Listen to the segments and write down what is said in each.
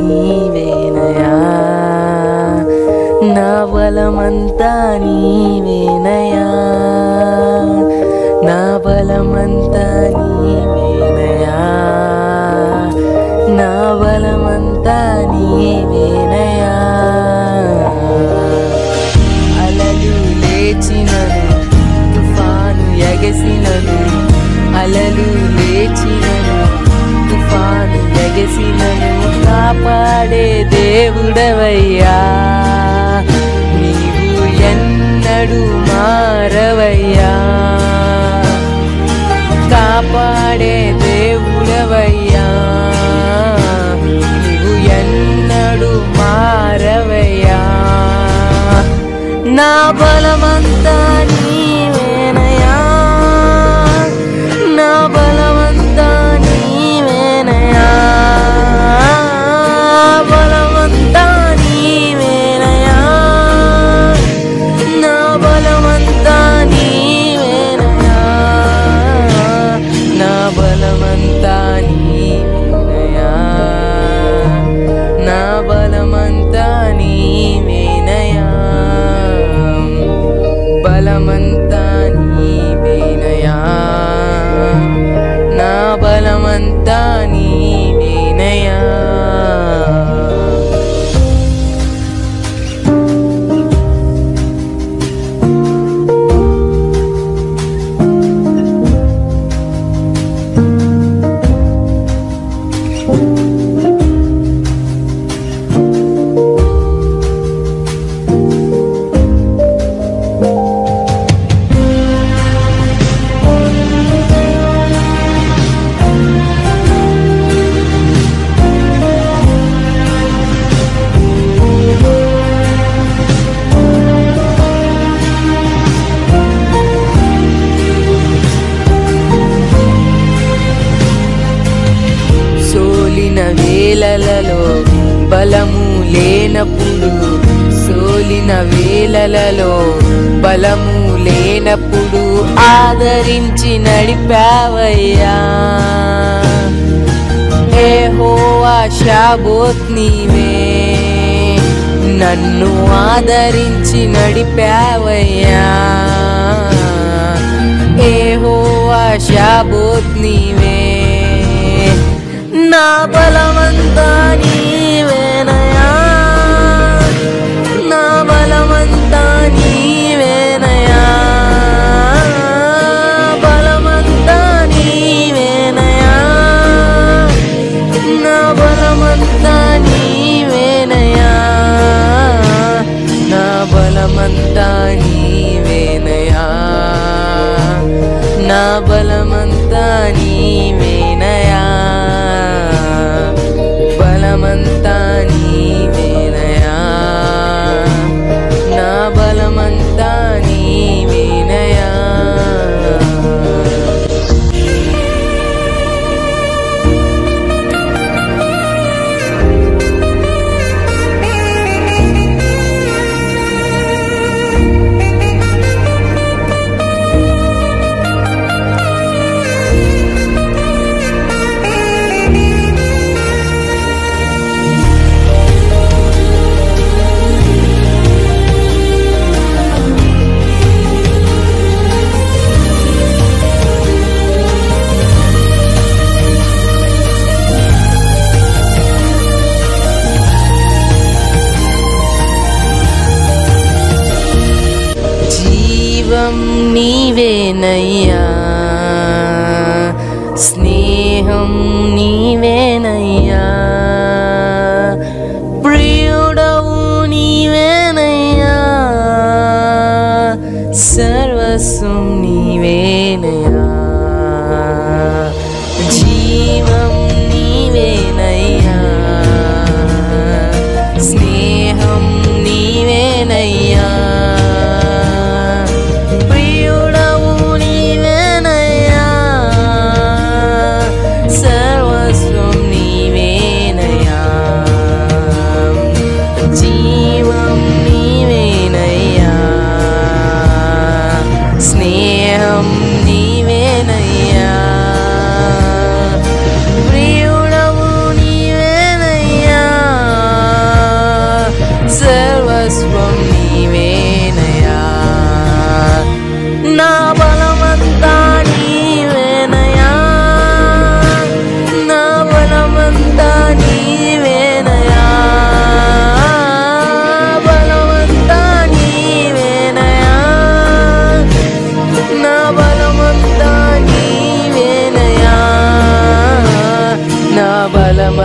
నీవేనయా నా బలమంతా నీవేనయా నా బలమంతా నీవేనయా నా బలమంతా నీవేనయా అలలు లేచినను తుఫాను ఎగసినను అలలు లేచినను తుఫాను ఎగసినను కాపాడే దేవుడవయ్యా. నీవు ఎన్నడు మారవయ్యా. కాపాడే దేవుడవయ్యా. నీవు ఎన్నడు మారవయ్యా. నా బలమంతా నీ షాబోత్ నీవే. నన్ను ఆదరించి నడిపావయ్యా. ఏ హోవా షాబోత్ నీవే. నా బలమంతా నీ బలమంతా నీవేనయా నా బలమంతా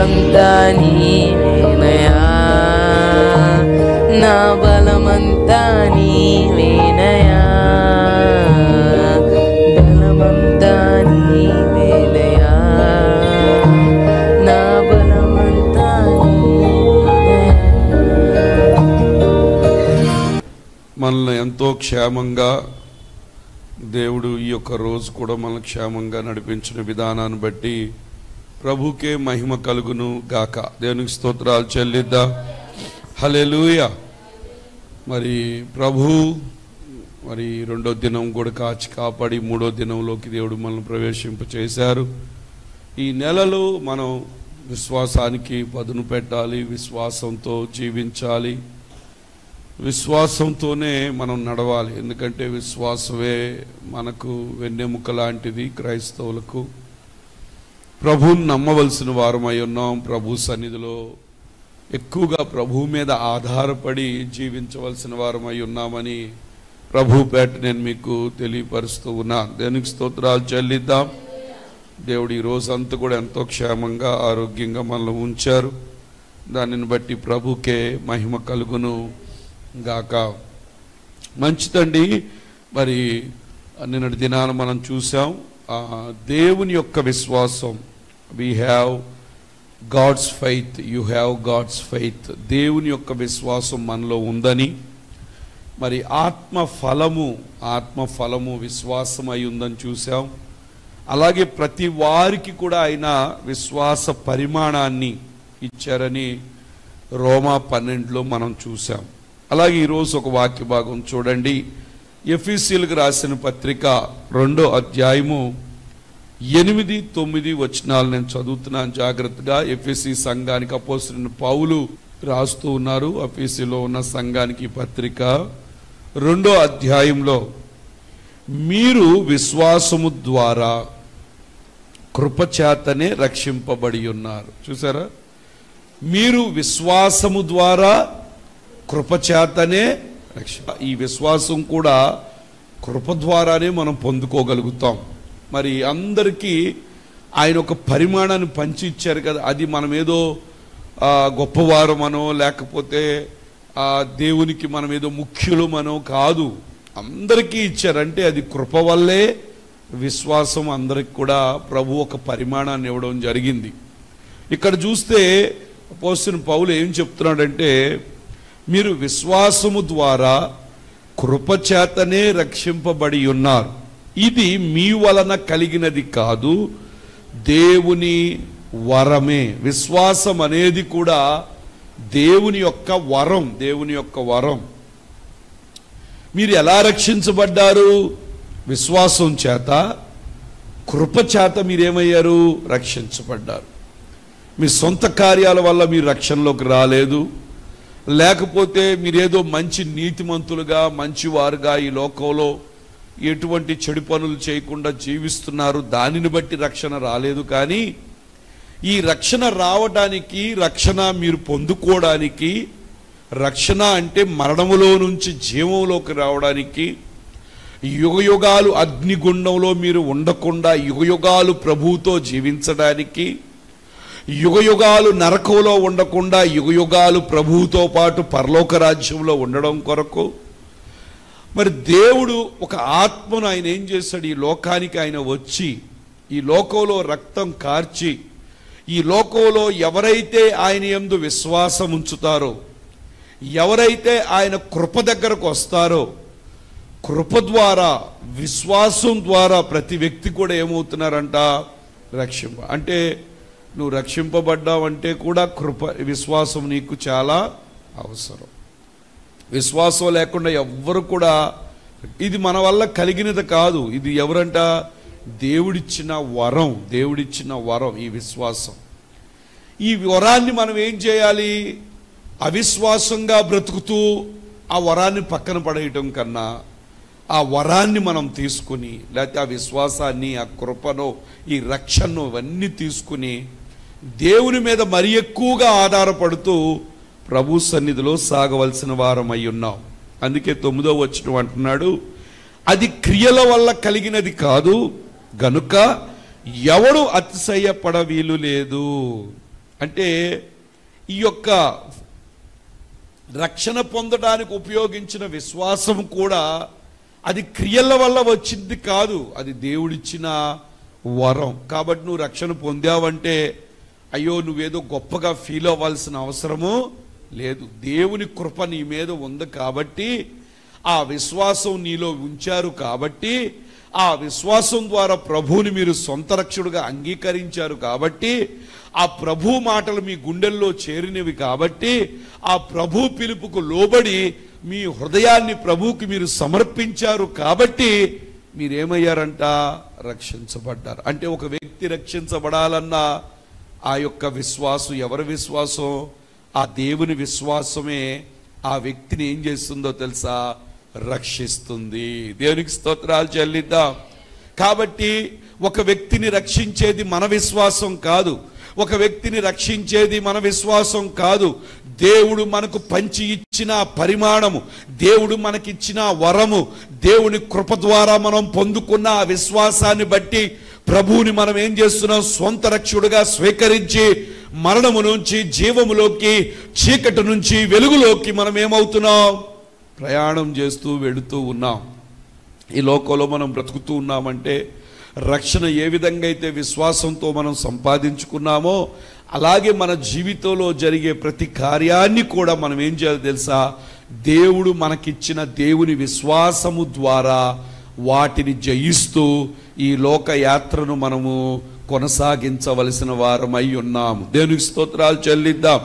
బలమంతా నీవేనయా నా బలమంతా నీవేనయా బలమంతా నీవేనయా నా బలమంతా మనల్ని ఎంతో క్షేమంగా దేవుడు ఈ యొక్క రోజు కూడా మనల్ని క్షేమంగా నడిపించిన విధానాన్ని బట్టి ప్రభుకే మహిమ కలుగును గాక. దేవునికి స్తోత్రాలు చెల్లిద్దా. హలెలూయ మరి ప్రభు మరి రెండో దినం కూడా కాచి కాపాడి మూడో దినంలోకి దేవుడు మనల్ని ప్రవేశింపచేశారు. ఈ నెలలో మనం విశ్వాసానికి పదును పెట్టాలి విశ్వాసంతో జీవించాలి. విశ్వాసంతోనే మనం నడవాలి. ఎందుకంటే విశ్వాసమే మనకు వెన్నెముక లాంటిది క్రైస్తవులకు. ప్రభువుని నమ్మవలసిన వారమై ఉన్నాం. ప్రభు సన్నిధిలో ఎక్కువగా ప్రభు మీద ఆధారపడి జీవించవలసిన వారమై ఉన్నామని ప్రభు పేట నేను మీకు తెలియపరుస్తూ ఉన్నా. దేనికి స్తోత్రాలు చెల్లిద్దాం. దేవుడు ఈ రోజంతా కూడా ఎంతో క్షేమంగా ఆరోగ్యంగా మనల్ని ఉంచారు. దానిని బట్టి ప్రభుకే మహిమ కలుగును గాక. మంచిదండి మరి నిన్నటి దినాన మనం చూసాం ఆ, దేవుని యొక్క విశ్వాసం we have God's faith you have God's faith దేవుని యొక్క విశ్వాసం మనలో ఉందని. మరి ఆత్మ ఫలము ఆత్మ ఫలము విశ్వాసం అయి ఉందని చూసాం అలాగే ప్రతి వారికి కూడా ఆయన విశ్వాస పరిమాణాన్ని ఇచ్చారని రోమా పన్నెండులో మనం చూసాం అలాగే ఈరోజు ఒక వాక్య భాగం చూడండి. ఎఫీసీలకు రాసిన పత్రిక రెండో అధ్యాయము ఎనిమిది తొమ్మిది వచనాలు నేను చదువుతున్నాను జాగ్రత్తగా. ఎఫ్ఎస్సి సంఘానికి అపోసిన పౌలు రాస్తూ ఉన్నారు. ఎఫ్ఎస్సిలో ఉన్న సంఘానికి పత్రిక రెండో అధ్యాయంలో మీరు విశ్వాసము ద్వారా కృపచేతనే రక్షింపబడి ఉన్నారు. చూసారా? మీరు విశ్వాసము ద్వారా కృపచేతనే రక్ష ఈ విశ్వాసం కూడా కృప ద్వారానే మనం పొందుకోగలుగుతాం. మరి అందరికీ ఆయన ఒక పరిమాణాన్ని పంచి ఇచ్చారు కదా. అది మనం ఏదో గొప్పవారమనో లేకపోతే దేవునికి మనం ఏదో ముఖ్యులమనో కాదు. అందరికీ ఇచ్చారంటే అది కృప వల్లే విశ్వాసం అందరికి కూడా ప్రభు ఒక పరిమాణాన్ని ఇవ్వడం జరిగింది. ఇక్కడ చూస్తే పోసిన పౌలు ఏం చెప్తున్నాడంటే మీరు విశ్వాసము ద్వారా కృపచేతనే రక్షింపబడి ఉన్నారు. ఇది మీ వలన కలిగినది కాదు దేవుని వరమే. విశ్వాసం అనేది కూడా దేవుని యొక్క వరం దేవుని యొక్క వరం. మీరు ఎలా రక్షించబడ్డారు? విశ్వాసం చేత కృప చేత మీరేమయ్యారు? రక్షించబడ్డారు. మీ సొంత కార్యాల వల్ల మీరు రక్షణలోకి రాలేదు. లేకపోతే మీరేదో మంచి నీతిమంతులుగా మంచివారుగా ఈ లోకంలో ఎటువంటి చెడు పనులు చేయకుండా జీవిస్తున్నారు. దానిని బట్టి రక్షణ రాలేదు కానీ ఈ రక్షణ రావడానికి రక్షణ మీరు పొందుకోవడానికి రక్షణ అంటే మరణములో నుంచి జీవంలోకి రావడానికి యుగయుగాలు అగ్నిగుండంలో మీరు ఉండకుండా యుగయుగాలు ప్రభువుతో జీవించడానికి యుగయుగాలు నరకంలో ఉండకుండా యుగయుగాలు ప్రభువుతో పాటు పరలోక రాజ్యంలో ఉండడం కొరకు మరి దేవుడు ఒక ఆత్మను ఆయన ఏం చేశాడు? ఈ లోకానికి ఆయన వచ్చి ఈ లోకంలో రక్తం కార్చి ఈ లోకంలో ఎవరైతే ఆయన ఎందు విశ్వాసం ఉంచుతారో ఎవరైతే ఆయన కృప దగ్గరకు వస్తారో కృప ద్వారా విశ్వాసం ద్వారా ప్రతి వ్యక్తి కూడా ఏమవుతున్నారంట? రక్షింప అంటే నువ్వు రక్షింపబడ్డావంటే కూడా కృప విశ్వాసం నీకు చాలా అవసరం. విశ్వాసం లేకుండా ఎవ్వరు కూడా ఇది మన వల్ల కలిగినది కాదు. ఇది ఎవరంట? దేవుడిచ్చిన వరం దేవుడిచ్చిన వరం ఈ విశ్వాసం. ఈ వరాన్ని మనం ఏం చేయాలి? అవిశ్వాసంగా బ్రతుకుతూ ఆ వరాన్ని పక్కన పడేయటం కన్నా ఆ వరాన్ని మనం తీసుకుని లేకపోతే ఆ విశ్వాసాన్ని ఆ కృపను ఈ రక్షణను ఇవన్నీ తీసుకుని దేవుని మీద మరి ఎక్కువగా ఆధారపడుతూ ప్రభు సన్నిధిలో సాగవలసిన వారం అయి ఉన్నాం అందుకే తొమ్మిదో వచ్చిన అంటున్నాడు అది క్రియల వల్ల కలిగినది కాదు గనుక ఎవడు అతిశయపడ వీలు లేదు. అంటే ఈ యొక్క రక్షణ పొందడానికి ఉపయోగించిన విశ్వాసం కూడా అది క్రియల వల్ల వచ్చింది కాదు అది దేవుడిచ్చిన వరం. కాబట్టి నువ్వు రక్షణ పొందావంటే అయ్యో నువ్వేదో గొప్పగా ఫీల్ అవ్వాల్సిన అవసరము లేదు దేవుని కృప నీ మీద ఉంది కాబట్టి ఆ విశ్వాసం నీలో ఉంచారు కాబట్టి ఆ విశ్వాసం ద్వారా ప్రభువుని మీరు సొంత రక్షుడుగా అంగీకరించారు కాబట్టి ఆ ప్రభు మాటలు మీ గుండెల్లో చేరినవి కాబట్టి ఆ ప్రభు పిలుపుకు లోబడి మీ హృదయాన్ని ప్రభువుకి మీరు సమర్పించారు కాబట్టి మీరేమయ్యారంట? రక్షించబడ్డారు. అంటే ఒక వ్యక్తి రక్షించబడాలన్నా ఆ యొక్క విశ్వాసం ఎవరి విశ్వాసం? ఆ దేవుని విశ్వాసమే ఆ వ్యక్తిని ఏం చేస్తుందో తెలుసా? రక్షిస్తుంది. దేవునికి స్తోత్రాలు చెల్లిద్దాం. కాబట్టి ఒక వ్యక్తిని రక్షించేది మన విశ్వాసం కాదు. ఒక వ్యక్తిని రక్షించేది మన విశ్వాసం కాదు. దేవుడు మనకు పంచి ఇచ్చిన పరిమాణము దేవుడు మనకిచ్చిన వరము దేవుని కృప ద్వారా మనం పొందుకున్న ఆ విశ్వాసాన్ని బట్టి ప్రభువుని మనం ఏం చేస్తున్నాం? సొంత రక్షుడుగా స్వీకరించి మరణము నుంచి జీవములోకి చీకటి నుంచి వెలుగులోకి మనం ఏమవుతున్నాం? ప్రయాణం చేస్తూ వెళుతూ ఉన్నాం. ఈ లోకంలో మనం బ్రతుకుతూ ఉన్నామంటే రక్షణ ఏ విధంగా అయితే విశ్వాసంతో మనం సంపాదించుకున్నామో అలాగే మన జీవితంలో జరిగే ప్రతి కార్యాన్ని కూడా మనం ఏం చేయాలి తెలుసా? దేవుడు మనకిచ్చిన దేవుని విశ్వాసము ద్వారా వాటిని జయిస్తూ ఈ లోక యాత్రను మనము కొనసాగించవలసిన వారమై ఉన్నాము. దేవునికి స్తోత్రాలు చెల్లిద్దాం.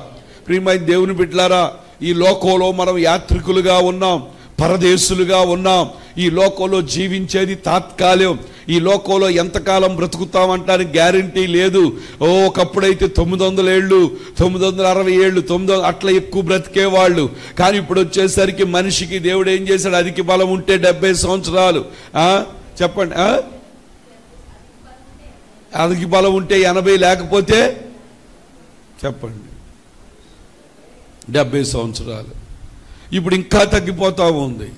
ప్రియమైన దేవుని బిడ్లారా ఈ లోకంలో మనం యాత్రికులుగా ఉన్నాం పరదేశులుగా ఉన్నాం. ఈ లోకంలో జీవించేది తాత్కాలికం. ఈ లోకంలో ఎంతకాలం బ్రతుకుతామంటానికి గ్యారంటీ లేదు. ఓ ఒకప్పుడైతే తొమ్మిది వందల ఏళ్ళు తొమ్మిది వందల అరవై ఏళ్ళు తొమ్మిది అట్లా ఎక్కువ బ్రతికేవాళ్ళు. కానీ ఇప్పుడు వచ్చేసరికి మనిషికి దేవుడు ఏం చేశాడు? అధిక బలం ఉంటే డెబ్బై సంవత్సరాలు. చెప్పండి. ఆ? బలం ఉంటే ఎనభై లేకపోతే చెప్పండి. డెబ్బై సంవత్సరాలు. ఇప్పుడు ఇంకా తగ్గిపోతా ఉంది.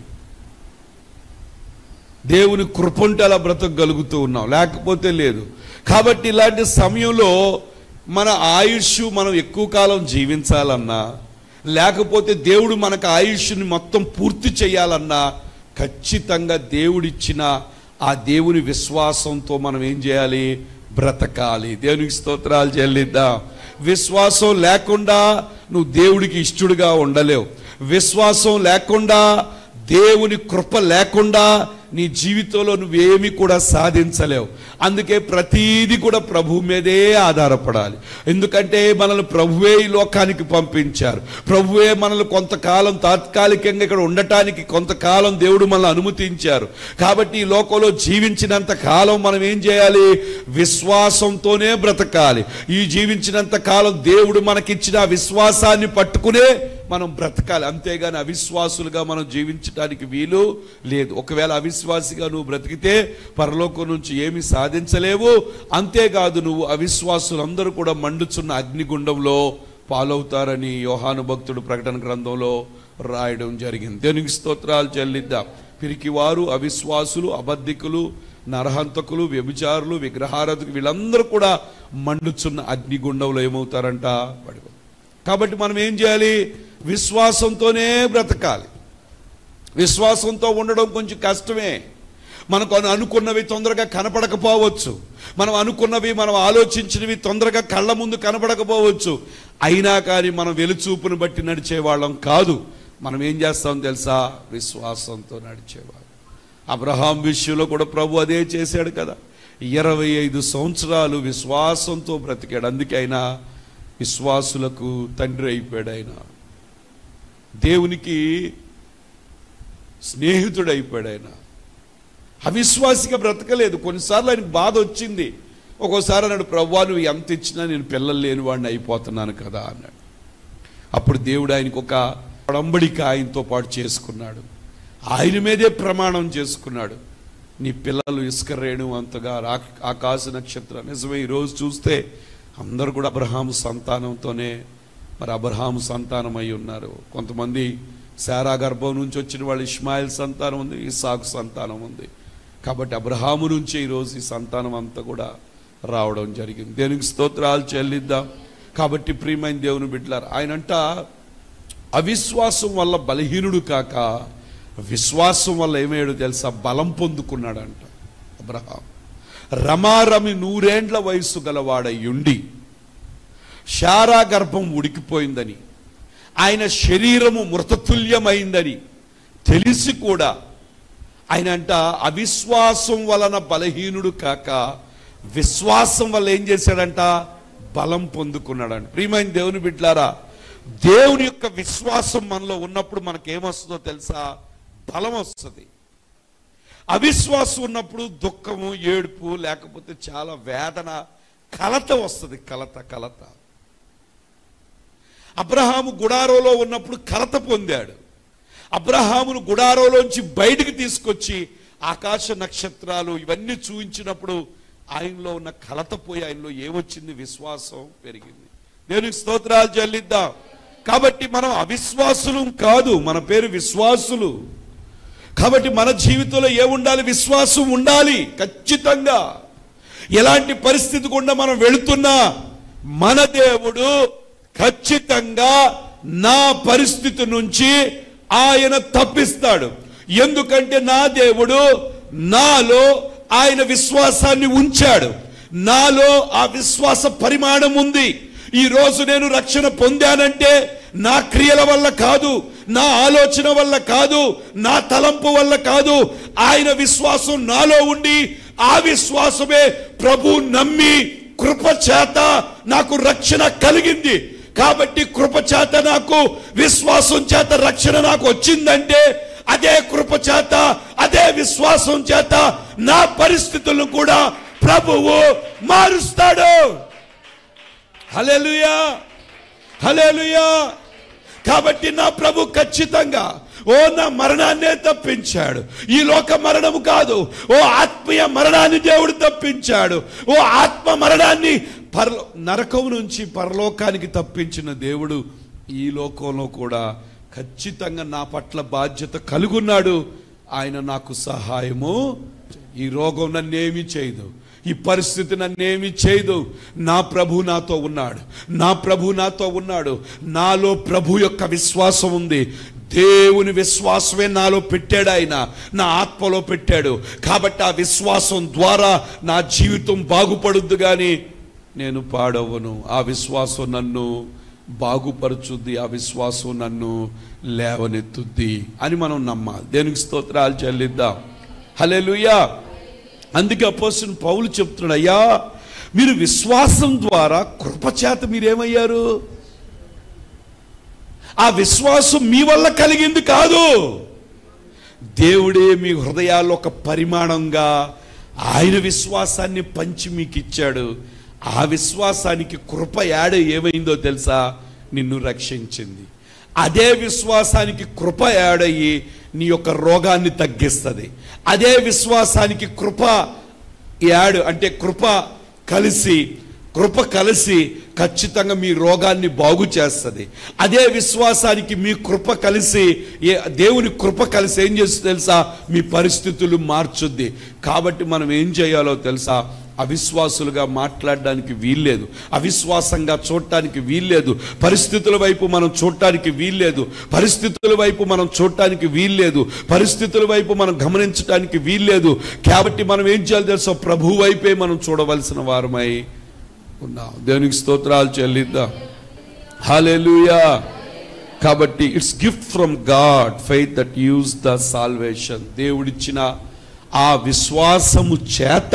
దేవుని కృపంటే అలా బ్రతకగలుగుతూ ఉన్నాం. లేకపోతే లేదు. కాబట్టి ఇలాంటి సమయంలో మన ఆయుష్ మనం ఎక్కువ కాలం జీవించాలన్నా లేకపోతే దేవుడు మనకు ఆయుష్ని మొత్తం పూర్తి చేయాలన్నా ఖచ్చితంగా దేవుడిచ్చిన ఆ దేవుని విశ్వాసంతో మనం ఏం చేయాలి? బ్రతకాలి. దేవునికి స్తోత్రాలు చెల్లిద్దాం. విశ్వాసం లేకుండా నువ్వు దేవుడికి ఇష్టడుగా ఉండలేవు. విశ్వాసం లేకుండా దేవుని కృప లేకుండా నీ జీవితంలో నువ్వేమి కూడా సాధించలేవు. అందుకే ప్రతీది కూడా ప్రభు మీదే ఆధారపడాలి. ఎందుకంటే మనల్ని ప్రభువే ఈ లోకానికి పంపించారు. ప్రభువే మనల్ని కొంతకాలం తాత్కాలికంగా ఇక్కడ ఉండటానికి కొంతకాలం దేవుడు మనల్ని అనుమతించారు. కాబట్టి ఈ లోకంలో జీవించినంత కాలం మనం ఏం చేయాలి? విశ్వాసంతోనే బ్రతకాలి. ఈ జీవించినంత కాలం దేవుడు మనకిచ్చిన విశ్వాసాన్ని పట్టుకునే మనం బ్రతకాలి. అంతేగాని అవిశ్వాసులుగా మనం జీవించడానికి వీలు లేదు. ఒకవేళ అవిశ్వాసిగా నువ్వు బ్రతికితే పరలోకం నుంచి ఏమి సాధించలేవు. అంతేకాదు నువ్వు అవిశ్వాసులందరూ కూడా మండుచున్న అగ్నిగుండంలో పాలవుతారని యోహాను భక్తుడు ప్రకటన గ్రంథంలో రాయడం జరిగింది. దేనికి స్తోత్రాలు చెల్లిద్దాం. పిరికివారు అవిశ్వాసులు అబద్ధికులు నరహంతకులు వ్యభిచారులు విగ్రహారతులు వీళ్ళందరూ కూడా మండుచున్న అగ్నిగుండంలో ఏమవుతారంట? పడిపో కాబట్టి మనం ఏం చేయాలి? విశ్వాసంతోనే బ్రతకాలి. విశ్వాసంతో ఉండడం కొంచెం కష్టమే. మనకు అనుకున్నవి తొందరగా కనపడకపోవచ్చు. మనం అనుకున్నవి మనం ఆలోచించినవి తొందరగా కళ్ళ ముందు కనపడకపోవచ్చు. అయినా కానీ మనం వెలుచూపును బట్టి నడిచేవాళ్ళం కాదు. మనం ఏం చేస్తాం తెలుసా? విశ్వాసంతో నడిచేవాళ్ళం. అబ్రహాం విషయంలో కూడా ప్రభు అదే చేశాడు కదా. ఇరవై ఐదు సంవత్సరాలు విశ్వాసంతో బ్రతికాడు. అందుకే ఆయన విశ్వాసులకు తండ్రి అయిపోయాడు ఆయన. దేవునికి స్నేహితుడు అయిపోయాడు ఆయన. అవిశ్వాసిగా బ్రతకలేదు. కొన్నిసార్లు ఆయనకు బాధ వచ్చింది. ఒక్కోసారి అన్నాడు ప్రవ్వా నువ్వు ఎంత ఇచ్చినా నేను పిల్లలు లేని వాడిని అయిపోతున్నాను కదా అన్నాడు. అప్పుడు దేవుడు ఆయనకు ఒక పడంబడిక ఆయనతో పాటు చేసుకున్నాడు. ఆయన మీదే ప్రమాణం చేసుకున్నాడు. నీ పిల్లలు ఇసుక రేణు అంతగా ఆకాశ నక్షత్రం నిజమే. ఈరోజు చూస్తే అందరూ కూడా అబ్రహాము సంతానంతోనే మరి అబ్రహాము సంతానం ఉన్నారు. కొంతమంది శారా గర్భం నుంచి వచ్చిన వాళ్ళు ఇస్మాయిల్ సంతానం ఉంది ఇసాకు సంతానం ఉంది. కాబట్టి అబ్రహాము నుంచి ఈరోజు ఈ సంతానం అంతా కూడా రావడం జరిగింది. దేనికి స్తోత్రాలు చెల్లిద్దాం. కాబట్టి ప్రియమైన దేవుని బిడ్డలారు ఆయనంట అవిశ్వాసం వల్ల బలహీనుడు కాక విశ్వాసం వల్ల ఏమయ్యాడో తెలుసా? బలం పొందుకున్నాడంట అబ్రహాం రమారమి నూరేండ్ల వయస్సు గలవాడయ్యుండి శారా గర్భం ఉడికిపోయిందని ఆయన శరీరము మృతతుల్యమైందని తెలిసి కూడా ఆయన అంట అవిశ్వాసం వలన బలహీనుడు కాక విశ్వాసం వల్ల ఏం చేశాడంట? బలం పొందుకున్నాడంట ప్రియమైన దేవుని బిడ్లారా దేవుని యొక్క విశ్వాసం మనలో ఉన్నప్పుడు మనకేమొస్తుందో తెలుసా? బలం వస్తుంది. అవిశ్వాసం ఉన్నప్పుడు దుఃఖము ఏడుపు లేకపోతే చాలా వేదన కలత వస్తుంది కలత కలత. అబ్రహాము గుడారోలో ఉన్నప్పుడు కలత పొందాడు. అబ్రహామును గుడారోలోంచి బయటికి తీసుకొచ్చి ఆకాశ నక్షత్రాలు ఇవన్నీ చూపించినప్పుడు ఆయనలో ఉన్న కలత పోయి ఆయనలో ఏమొచ్చింది? విశ్వాసం పెరిగింది. దేవునికి స్తోత్రాలు చెల్లిద్దాం. కాబట్టి మనం అవిశ్వాసులు కాదు. మన పేరు విశ్వాసులు. కాబట్టి మన జీవితంలో ఏముండాలి విశ్వాసం ఉండాలి. ఖచ్చితంగా. ఎలాంటి పరిస్థితి గుండా మనం వెళుతున్నా మన దేవుడు ఖచ్చితంగా నా పరిస్థితి నుంచి ఆయన తప్పిస్తాడు. ఎందుకంటే నా దేవుడు నాలో ఆయన విశ్వాసాన్ని ఉంచాడు. నాలో ఆ విశ్వాస పరిమాణం ఉంది. ఈరోజు నేను రక్షణ పొందానంటే నా క్రియల వల్ల కాదు నా ఆలోచన వల్ల కాదు నా తలంపు వల్ల కాదు. ఆయన విశ్వాసం నాలో ఉండి ఆ విశ్వాసమే ప్రభు నమ్మి కృప చేత నాకు రక్షణ కలిగింది. కాబట్టి కృప చేత నాకు విశ్వాసం చేత రక్షణ నాకు వచ్చిందంటే అదే కృప చేత అదే విశ్వాసం చేత నా పరిస్థితులను కూడా ప్రభువు మారుస్తాడు. హల్లెలూయా. హల్లెలూయా. కాబట్టి నా ప్రభు ఖచ్చితంగా ఓ నా మరణాన్నే తప్పించాడు. ఈ లోక మరణము కాదు ఓ ఆత్మీయ మరణాన్ని దేవుడు తప్పించాడు. ఓ ఆత్మ మరణాన్ని పరలో నరకం నుంచి పరలోకానికి తప్పించిన దేవుడు ఈ లోకంలో కూడా ఖచ్చితంగా నా పట్ల బాధ్యత కలుగున్నాడు. ఆయన నాకు సహాయము. ఈ రోగం నన్నేమి చేయదు. ఈ పరిస్థితి నన్నేమి చేయదు. నా ప్రభు నాతో ఉన్నాడు. నా ప్రభు నాతో ఉన్నాడు. నాలో ప్రభు యొక్క విశ్వాసం ఉంది. దేవుని విశ్వాసమే నాలో పెట్టాడు ఆయన. నా ఆత్మలో పెట్టాడు. కాబట్టి ఆ విశ్వాసం ద్వారా నా జీవితం బాగుపడుద్దు కానీ నేను పాడవను. ఆ విశ్వాసం నన్ను బాగుపరుచుద్ది. ఆ విశ్వాసం నన్ను లేవనెత్తుద్ది అని మనం నమ్మాలి. దేనికి స్తోత్రాలు చెల్లిద్దాం? హల్లెలూయా! అందుకే అపోసిన పౌలు చెప్తున్నాడు అయ్యా మీరు విశ్వాసం ద్వారా కృపచేత మీరేమయ్యారు? ఆ విశ్వాసం మీ వల్ల కలిగింది కాదు. దేవుడే మీ హృదయాల్లో ఒక పరిమాణంగా ఆయన విశ్వాసాన్ని పంచి మీకు ఇచ్చాడు ఆ విశ్వాసానికి కృప యాడ ఏమైందో తెలుసా? నిన్ను రక్షించింది. అదే విశ్వాసానికి కృప యాడయ్యి నీ యొక్క రోగాన్ని తగ్గిస్తుంది. అదే విశ్వాసానికి కృప యాడ్ అంటే కృప కలిసి కృప కలిసి ఖచ్చితంగా మీ రోగాన్ని బాగు చేస్తుంది. అదే విశ్వాసానికి మీ కృప కలిసి ఏ దేవుని కృప కలిసి ఏం చేస్తుంది తెలుసా? మీ పరిస్థితులు మార్చుద్ది. కాబట్టి మనం ఏం చేయాలో తెలుసా? అవిశ్వాసులుగా మాట్లాడడానికి వీల్లేదు. అవిశ్వాసంగా చూడటానికి వీల్లేదు. పరిస్థితుల వైపు మనం చూడటానికి వీల్లేదు. పరిస్థితుల వైపు మనం చూడటానికి వీల్లేదు. పరిస్థితుల వైపు మనం గమనించడానికి వీల్లేదు. కాబట్టి మనం ఏం చేయాలి తెలుసా? ప్రభు వైపే మనం చూడవలసిన వారమై ఉన్నాం. దేవునికి స్తోత్రాలు చెల్లిద్దాం. హాలెలూయా కాబట్టి it's gift from God faith that use the salvation. దేవుడిచ్చిన ఆ విశ్వాసము చేత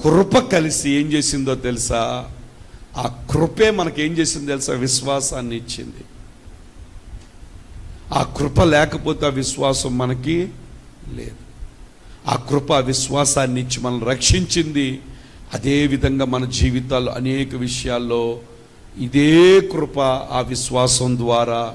కృప కలిసి ఏం చేసిందో తెలుసా? ఆ కృపే మనకి ఏం చేసిందో తెలుసా? విశ్వాసాన్ని ఇచ్చింది. ఆ కృప లేకపోతే ఆ విశ్వాసం మనకి లేదు. ఆ కృప విశ్వాసాన్ని ఇచ్చి మనల్ని రక్షించింది. అదేవిధంగా మన జీవితాల్లో అనేక విషయాల్లో ఇదే కృప ఆ విశ్వాసం ద్వారా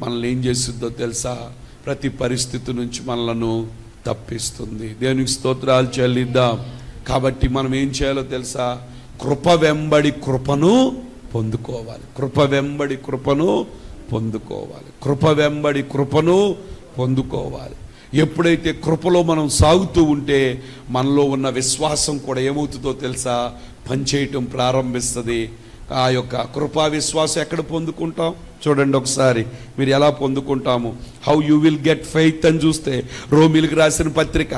మనల్ని ఏం చేస్తుందో తెలుసా? ప్రతి పరిస్థితి నుంచి మనలను తప్పిస్తుంది. దేవునికి స్తోత్రాలు చెల్లిద్దాం. కాబట్టి మనం ఏం చేయాలో తెలుసా? కృప వెంబడి కృపను పొందుకోవాలి. కృప వెంబడి కృపను పొందుకోవాలి. కృప వెంబడి కృపను పొందుకోవాలి. ఎప్పుడైతే కృపలో మనం సాగుతూ ఉంటే మనలో ఉన్న విశ్వాసం కూడా ఏమవుతుందో తెలుసా? పనిచేయటం ప్రారంభిస్తుంది. ఆ యొక్క కృపా విశ్వాసం ఎక్కడ పొందుకుంటాం? చూడండి ఒకసారి మీరు ఎలా పొందుకుంటాము? How you will get faith అని చూస్తే రోమిల్కి రాసిన పత్రిక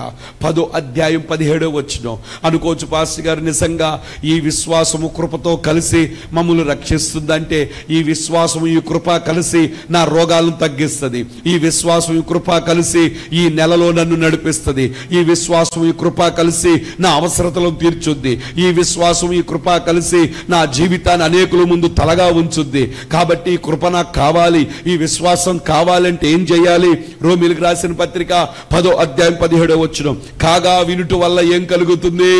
పదో అధ్యాయం పదిహేడో వచ్చిన అనుకోవచ్చు పాస్టర్ గారు నిజంగా ఈ విశ్వాసము కృపతో కలిసి మమ్మల్ని రక్షిస్తుందంటే ఈ విశ్వాసము ఈ కృప కలిసి నా రోగాలను తగ్గిస్తుంది. ఈ విశ్వాసం ఈ కృప కలిసి ఈ నెలలో నన్ను నడిపిస్తుంది. ఈ విశ్వాసం ఈ కృప కలిసి నా అవసరతలను తీర్చుద్ది. ఈ విశ్వాసం ఈ కృప కలిసి నా జీవితాన్ని అనేకుల ముందు తలగా ఉంచుద్ది. కాబట్టి ఈ కృప నాకు కావాలి ఈ విశ్వాసం కావాలంటే ఏం చేయాలి? రోమిలకు రాసిన పత్రిక పదో అధ్యాయం పదిహేడో వచ్చిన కాగా వినుట వల్ల ఏం కలుగుతుంది?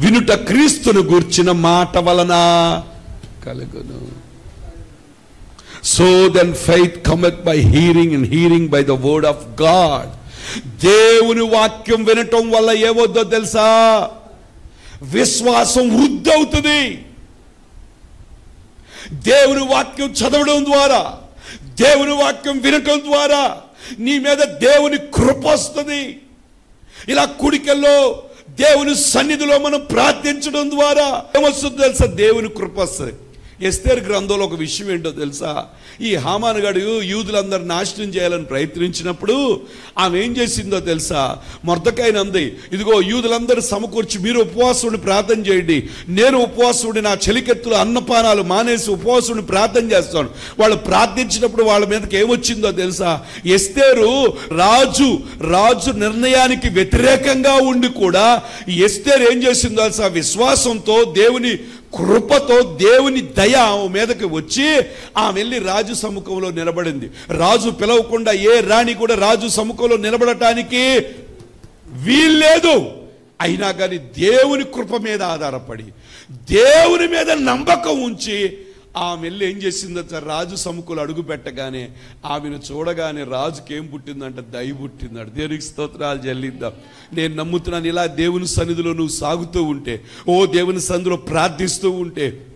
వినుట క్రీస్తును గూర్చిన మాట వలన కలుగును. So then faith cometh by hearing and hearing by the word of God దేవుని వాక్యం వినటం వల్ల ఏవద్దో తెలుసా? విశ్వాసం వృద్ధి అవుతుంది. దేవుని వాక్యం చదవడం ద్వారా దేవుని వాక్యం వినటం ద్వారా నీ మీద దేవుని కృప వస్తుంది. ఇలా కుడికల్లో దేవుని సన్నిధిలో మనం ప్రార్థించడం ద్వారా ఏమొస్తుంది తెలుసా? దేవుని కృప వస్తుంది. ఎస్తేర్ గ్రంథంలో ఒక విషయం ఏంటో తెలుసా? ఈ హామానుగాడు యూదులందరూ నాశనం చేయాలని ప్రయత్నించినప్పుడు ఆమె ఏం చేసిందో తెలుసా? మొర్దకైనంది ఇదిగో యూదులందరూ సమకూర్చి మీరు ఉపవాసుడిని ప్రార్థన చేయండి. నేను ఉపవాసుడి నా చెలికెత్తులు అన్నపానాలు మానేసి ఉపవాసుడిని ప్రార్థన చేస్తాను. వాళ్ళు ప్రార్థించినప్పుడు వాళ్ళ మీదకి ఏమొచ్చిందో తెలుసా? ఎస్తేరు రాజు రాజు నిర్ణయానికి వ్యతిరేకంగా ఉండి కూడా ఎస్తేరు ఏం చేసిందో తెలుసా? విశ్వాసంతో దేవుని కృపతో దేవుని దయ ఆమె మీదకి వచ్చి ఆమె వెళ్ళి రాజు సముఖంలో నిలబడింది. రాజు పిలవకుండా ఏ రాణి కూడా రాజు సముఖంలో నిలబడటానికి వీల్లేదు. అయినా కానీ దేవుని కృప మీద ఆధారపడి దేవుని మీద నమ్మకం ఉంచి ఆమె వెళ్ళి ఏం చేసిందో రాజు సముఖంలో అడుగు పెట్టగానే ఆమెను చూడగానే రాజుకి ఏం పుట్టిందంట దయ పుట్టిందంట. దేవునికి స్తోత్రాలు చెల్లిద్దాం. నేను నమ్ముతున్నాను ఇలా దేవుని సన్నిధిలో నువ్వు సాగుతూ ఉంటే ఓ దేవుని సన్నిధిలో ప్రార్థిస్తూ ఉంటే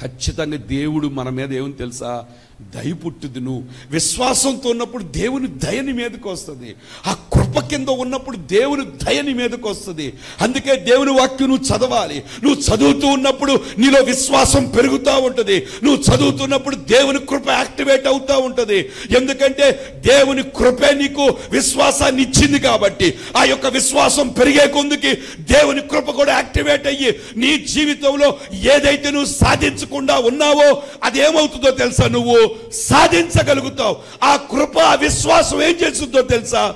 ఖచ్చితంగా దేవుడు మన మీద ఏమని తెలుసా? దయ పుట్టుది నువ్వు విశ్వాసంతో ఉన్నప్పుడు దేవుని దయని మీదకి వస్తుంది. ఆ కృప కింద ఉన్నప్పుడు దేవుని దయని మీదకి వస్తుంది. అందుకే దేవుని వాక్యం నువ్వు చదవాలి. నువ్వు చదువుతూ ఉన్నప్పుడు నీలో విశ్వాసం పెరుగుతూ ఉంటుంది. నువ్వు చదువుతున్నప్పుడు దేవుని కృప యాక్టివేట్ అవుతూ ఉంటుంది. ఎందుకంటే దేవుని కృపే నీకు విశ్వాసాన్ని ఇచ్చింది కాబట్టి ఆ యొక్క విశ్వాసం పెరిగే కొందుకి దేవుని కృప కూడా యాక్టివేట్ అయ్యి నీ జీవితంలో ఏదైతే నువ్వు సాధించకుండా ఉన్నావో అదేమవుతుందో తెలుసా నువ్వు? సాధించగలుగుతావు. ఆ కృప ఆ విశ్వాసం ఏం చేస్తుందో తెలుసా?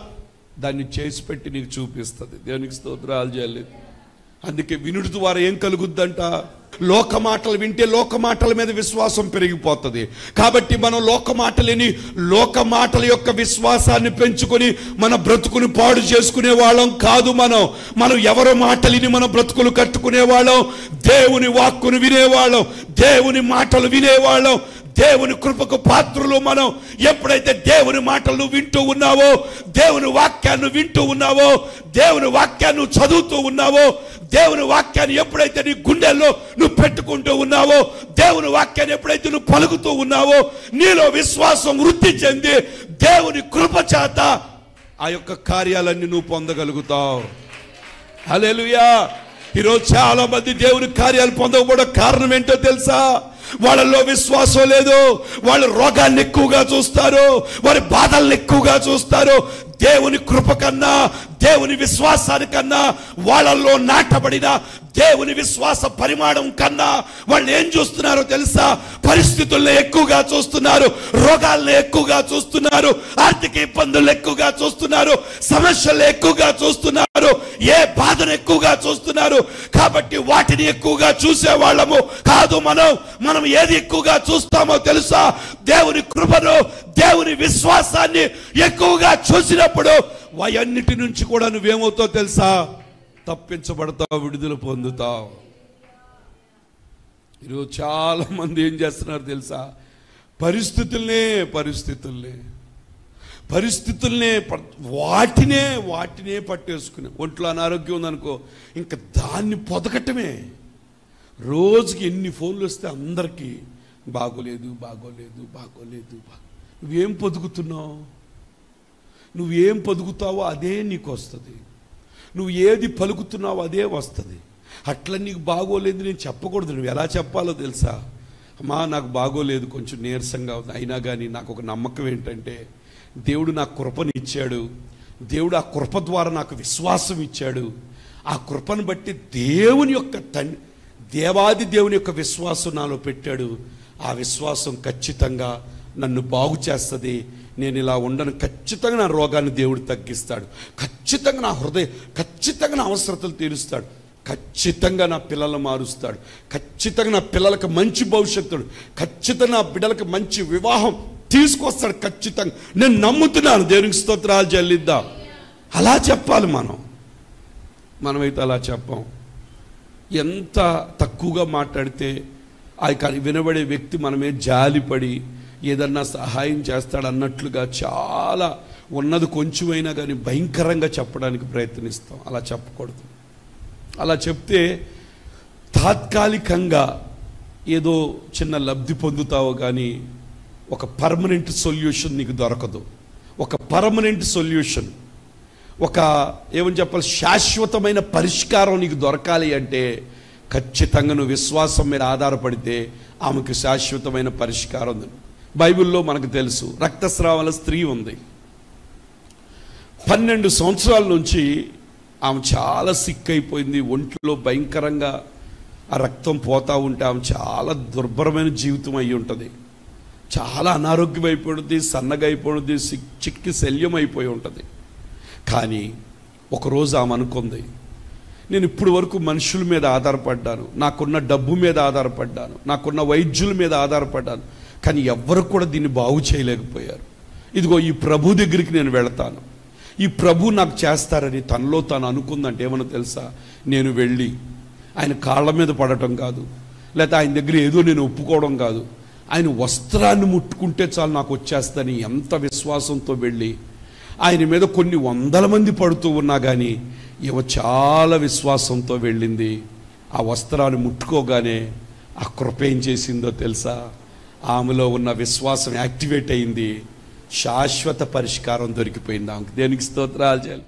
దాన్ని చేసి పెట్టి నీకు చూపిస్తుంది. దేవునికి స్తోత్రాలు చేయలేదు. అందుకే వినుడి ద్వారా ఏం కలుగుద్దంట? లోక మాటలు వింటే లోక మాటల మీద విశ్వాసం పెరిగిపోతుంది. కాబట్టి మనం లోక మాటలేని లోక మాటల యొక్క విశ్వాసాన్ని పెంచుకొని మన బ్రతుకుని పాడు చేసుకునే వాళ్ళం కాదు మనం. మనం ఎవరి మాటలిని మన బ్రతుకులు కట్టుకునే వాళ్ళం? దేవుని వాక్కును వినేవాళ్ళం. దేవుని మాటలు వినేవాళ్ళం. దేవుని కృపకు పాత్రులు మనం. ఎప్పుడైతే దేవుని మాటలు వింటూ ఉన్నావో దేవుని వాక్యాన్ని వింటూ ఉన్నావో దేవుని వాక్యాన్ని చదువుతూ ఉన్నావో దేవుని వాక్యాన్ని ఎప్పుడైతే నీ గుండెల్లో నువ్వు పెట్టుకుంటూ ఉన్నావో దేవుని వాక్యాన్ని ఎప్పుడైతే నువ్వు పలుకుతూ ఉన్నావో నీలో విశ్వాసం వృద్ధి చెంది దేవుని కృప చేత ఆ యొక్క కార్యాలన్నీ నువ్వు పొందగలుగుతావు. హల్లెలూయా. ఈరోజు చాలా మంది దేవుని కార్యాలు పొందకపోవడం కారణం ఏంటో తెలుసా? వాళ్ళల్లో విశ్వాసం లేదు. వాళ్ళు రోగాన్ని ఎక్కువగా చూస్తారు. వారి బాధల్ని ఎక్కువగా చూస్తారు. దేవుని కృప కన్నా దేవుని విశ్వాసానికన్నా వాళ్ళల్లో నాటబడిన దేవుని విశ్వాస పరిమాణం కన్నా వాళ్ళు ఏం చూస్తున్నారో తెలుసా? పరిస్థితుల్ని ఎక్కువగా చూస్తున్నారు రోగాల్ని ఎక్కువగా చూస్తున్నారు ఆర్థిక ఇబ్బందులు ఎక్కువగా చూస్తున్నారు సమస్యలు ఎక్కువగా చూస్తున్నారు ఏ బాధను ఎక్కువగా చూస్తున్నారు? కాబట్టి వాటిని ఎక్కువగా చూసే వాళ్ళము కాదు మనం. మనం ఏది ఎక్కువగా చూస్తామో తెలుసా? దేవుని కృపను దేవుని విశ్వాసాన్ని ఎక్కువగా చూసినప్పుడు వయన్నిటి నుంచి కూడా నువ్వేమవుతావు తెలుసా? తప్పించబడతావు విడుదల పొందుతావు. ఈరోజు చాలా మంది ఏం చేస్తున్నారు తెలుసా? పరిస్థితుల్నే పరిస్థితుల్నే. పరిస్థితుల్నే ప- వాటినే వాటినే పట్టేసుకుని. ఒంట్లో అనారోగ్యం ఉందనుకో ఇంకా దాన్ని పొదకటమే. రోజుకి ఎన్ని ఫోన్లు వస్తే అందరికీ బాగోలేదు బాగోలేదు బాగోలేదు బా నువ్వేం పొదుగుతున్నావు? నువ్వేం పలుకుతావో అదే నీకు వస్తుంది నువ్వు ఏది పలుకుతున్నావో అదే వస్తుంది. అట్లా నీకు బాగోలేదు నేను చెప్పకూడదు. నువ్వు ఎలా చెప్పాలో తెలుసా? అమ్మా నాకు బాగోలేదు. కొంచెం నీరసంగా ఉంది. అయినా కానీ నాకు ఒక నమ్మకం ఏంటంటే దేవుడు నాకు కృపను ఇచ్చాడు. దేవుడు ఆ కృప ద్వారా నాకు విశ్వాసం ఇచ్చాడు. ఆ కృపను బట్టి దేవుని యొక్క తండ్రి దేవాది దేవుని యొక్క విశ్వాసం నాలో పెట్టాడు. ఆ విశ్వాసం ఖచ్చితంగా నన్ను బాగు చేస్తుంది. నేను ఇలా ఉండను. ఖచ్చితంగా నా రోగాన్ని దేవుడు తగ్గిస్తాడు. ఖచ్చితంగా నా హృదయం ఖచ్చితంగా నా అవసరతలు తీరుస్తాడు. ఖచ్చితంగా నా పిల్లలు మారుస్తాడు. ఖచ్చితంగా నా పిల్లలకు మంచి భవిష్యత్తుడు ఖచ్చితంగా నా బిడ్డలకు మంచి వివాహం తీసుకొస్తాడు ఖచ్చితంగా. నేను నమ్ముతున్నాను. దేవునికి స్తోత్రాలు చెల్లిద్దాం. అలా చెప్పాలి మనం. మనమైతే అలా చెప్పాం. ఎంత తక్కువగా మాట్లాడితే ఆ యొక్క వినబడే వ్యక్తి మనమే జాలిపడి ఏదన్నా సహాయం చేస్తాడన్నట్లుగా చాలా ఉన్నది కొంచెమైనా కానీ భయంకరంగా చెప్పడానికి ప్రయత్నిస్తాం. అలా చెప్పకూడదు. అలా చెప్తే తాత్కాలికంగా ఏదో చిన్న లబ్ధి పొందుతావో కానీ ఒక పర్మనెంట్ సొల్యూషన్ నీకు దొరకదు. ఒక పర్మనెంట్ సొల్యూషన్. ఒక ఏమని చెప్పాలి శాశ్వతమైన పరిష్కారం నీకు దొరకాలి అంటే ఖచ్చితంగా నువ్వు విశ్వాసం మీద ఆధారపడితే ఆమెకు శాశ్వతమైన పరిష్కారం ఉంది బైబిల్లో మనకు తెలుసు రక్తస్రావాల స్త్రీ ఉంది. పన్నెండు సంవత్సరాల నుంచి ఆమె చాలా సిక్ అయిపోయింది ఒంట్లో భయంకరంగా ఆ రక్తం పోతూ ఉంటే ఆమె చాలా దుర్భరమైన జీవితం అయి ఉంటుంది. చాలా అనారోగ్యం అయిపోయింది సన్నగా అయిపోయింది సిక్- చిక్కి శల్యం అయిపోయి ఉంటుంది. కానీ ఒకరోజు ఆమె అనుకుంది నేను ఇప్పుడు వరకు మనుషుల మీద ఆధారపడ్డాను నాకున్న డబ్బు మీద ఆధారపడ్డాను నాకున్న వైద్యుల మీద ఆధారపడ్డాను కానీ ఎవ్వరు కూడా దీన్ని బాగు చేయలేకపోయారు. ఇదిగో ఈ ప్రభు దగ్గరికి నేను వెళతాను. ఈ ప్రభు నాకు చేస్తారని తనలో తాను అనుకుందంటే ఏమన్నా తెలుసా? నేను వెళ్ళి ఆయన కాళ్ళ మీద పడటం కాదు. లేకపోతే ఆయన దగ్గర ఏదో నేను ఒప్పుకోవడం కాదు. ఆయన వస్త్రాన్ని ముట్టుకుంటే చాలు నాకు వచ్చేస్తని ఎంత విశ్వాసంతో వెళ్ళి ఆయన మీద కొన్ని వందల మంది పడుతూ ఉన్నా కానీ ఇవ చాలా విశ్వాసంతో వెళ్ళింది. ఆ వస్త్రాన్ని ముట్టుకోగానే ఆ కృప ఏం చేసిందో తెలుసా? ఆమెలో ఉన్న విశ్వాసం యాక్టివేట్ అయింది. శాశ్వత పరిష్కారం దొరికిపోయింది ఆమెకు. దేనికి స్తోత్రాలు చేయాలి